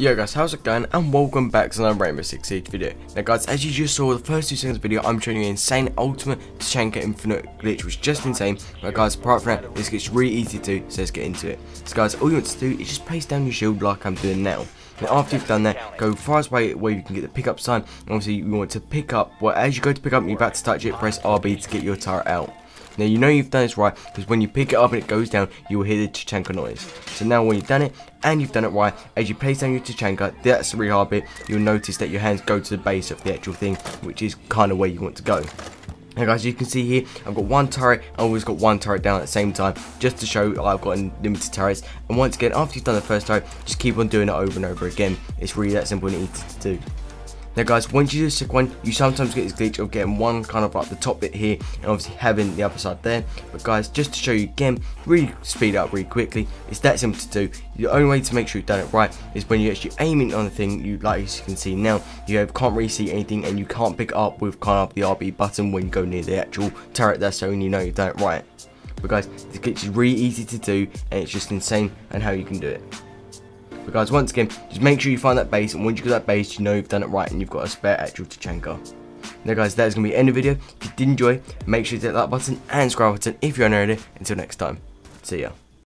Yo guys, how's it going and welcome back to another Rainbow Six Siege video. Now guys, as you just saw the first two seconds of the video, I'm showing you an insane ultimate Tachanka infinite glitch, which is just insane. But guys, apart from that, this gets really easy to, so let's get into it. So guys, all you want to do is just place down your shield like I'm doing now. And after you've done that, go far away where you can get the pickup sign. And obviously you want to pick up, well as you go to pick up and you're about to touch it, press RB to get your turret out. Now you know you've done this right because when you pick it up and it goes down, you will hear the Tachanka noise. So now when you've done it and you've done it right, as you place down your Tachanka, that's the really hard bit, you'll notice that your hands go to the base of the actual thing, which is kind of where you want to go. Now guys, you can see here, I've got one turret, I've always got one turret down at the same time, just to show I've got unlimited turrets. And once again, after you've done the first turret, just keep on doing it over and over again. It's really that simple and easy to do. Now guys, once you do second one, you sometimes get this glitch of getting one kind of like the top bit here and obviously having the other side there. But guys, just to show you again, really speed up really quickly, it's that simple to do. The only way to make sure you've done it right is when you're actually aiming on the thing, you like as you can see now, you have, can't really see anything and you can't pick up with kind of the RB button when you go near the actual turret there so you know you've done it right. But guys, this glitch is really easy to do and it's just insane and how you can do it. But guys, once again, just make sure you find that base, and once you get that base, you know you've done it right, and you've got a spare actual Tachanka. Now guys, that is going to be the end of the video. If you did enjoy, make sure you hit that button and subscribe button if you're not already. Until next time, see ya.